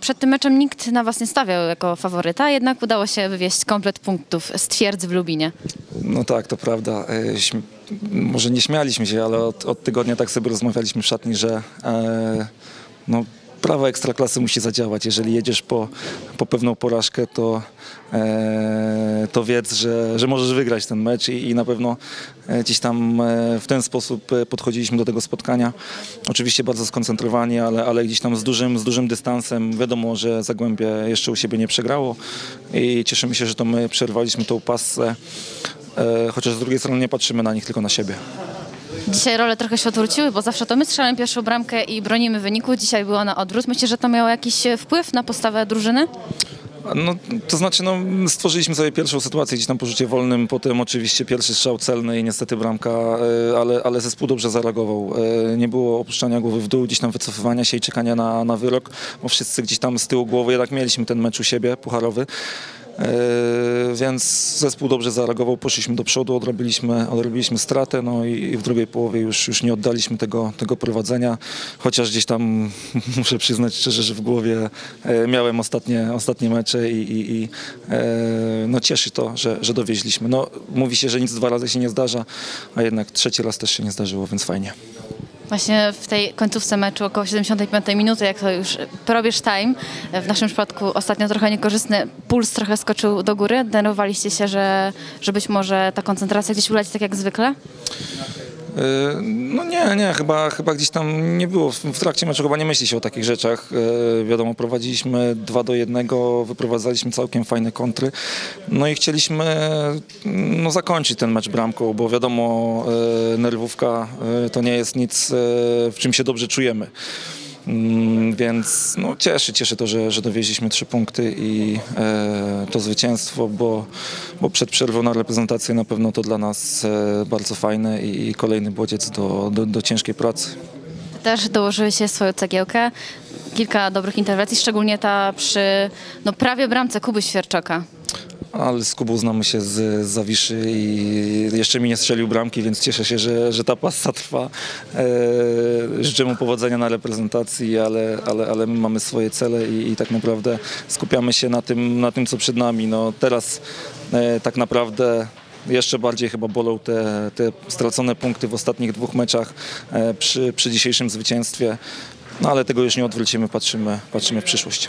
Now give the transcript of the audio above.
przed tym meczem nikt na was nie stawiał jako faworyta, jednak udało się wywieźć komplet punktów z twierdzy w Lubinie. No tak, to prawda. E, może nie śmialiśmy się, ale od, od tygodnia tak sobie rozmawialiśmy w szatni, że e, no, prawo ekstraklasy musi zadziałać. Jeżeli jedziesz po, po pewną porażkę, to, e, to wiedz, że, że możesz wygrać ten mecz i, i na pewno e, gdzieś tam e, w ten sposób e, podchodziliśmy do tego spotkania. Oczywiście bardzo skoncentrowani, ale, ale gdzieś tam z dużym, z dużym dystansem. Wiadomo, że Zagłębie jeszcze u siebie nie przegrało i cieszymy się, że to my przerwaliśmy tą pasę. E, chociaż z drugiej strony nie patrzymy na nich, tylko na siebie. Dzisiaj role trochę się odwróciły, bo zawsze to my strzelamy pierwszą bramkę i bronimy wyniku. Dzisiaj było na odwrót. Myślę, że to miało jakiś e, wpływ na postawę drużyny? No, to znaczy, no, stworzyliśmy sobie pierwszą sytuację gdzieś tam po rzucie wolnym, potem oczywiście pierwszy strzał celny i niestety bramka, e, ale, ale zespół dobrze zareagował. E, Nie było opuszczania głowy w dół, gdzieś tam wycofywania się i czekania na, na wyrok, bo wszyscy gdzieś tam z tyłu głowy jednak mieliśmy ten mecz u siebie, pucharowy. E, Więc zespół dobrze zareagował, poszliśmy do przodu, odrobiliśmy, odrobiliśmy stratę, no i, i w drugiej połowie już, już nie oddaliśmy tego, tego prowadzenia, chociaż gdzieś tam muszę przyznać szczerze, że w głowie e, miałem ostatnie, ostatnie mecze i, i, i e, no cieszy to, że, że dowieźliśmy. No, mówi się, że nic dwa razy się nie zdarza, a jednak trzeci raz też się nie zdarzyło, więc fajnie. Właśnie w tej końcówce meczu około 75 minuty, jak to już probierz time, w naszym przypadku ostatnio trochę niekorzystny, puls trochę skoczył do góry. Denerwowaliście się, że, że być może ta koncentracja gdzieś uleci tak jak zwykle? E, No nie, nie, chyba, chyba gdzieś tam nie było. W, trakcie meczu chyba nie myśli się o takich rzeczach. E, wiadomo, prowadziliśmy 2 do 1, wyprowadzaliśmy całkiem fajne kontry. No i chcieliśmy no, zakończyć ten mecz bramką, bo wiadomo, e, nerwówka to nie jest nic, w czym się dobrze czujemy. Mm, Więc no, cieszy, cieszy to, że, że dowieźliśmy trzy punkty i e, to zwycięstwo, bo, bo przed przerwą na reprezentację na pewno to dla nas e, bardzo fajne i, i kolejny bodziec do, do, do ciężkiej pracy. Też dołożyły się swoją cegiełkę. Kilka dobrych interwencji, szczególnie ta przy no, prawie bramce Kuby Świerczoka. Ale z Kubą znamy się z, z Zawiszy i jeszcze mi nie strzelił bramki, więc cieszę się, że, że ta pasa trwa. Życzę mu powodzenia na reprezentacji, ale, ale, ale my mamy swoje cele i, i tak naprawdę skupiamy się na tym, na tym, co przed nami. No, teraz e, tak naprawdę jeszcze bardziej chyba bolą te, te stracone punkty w ostatnich dwóch meczach e, przy, przy dzisiejszym zwycięstwie. No ale tego już nie odwrócimy, patrzymy, patrzymy w przyszłość.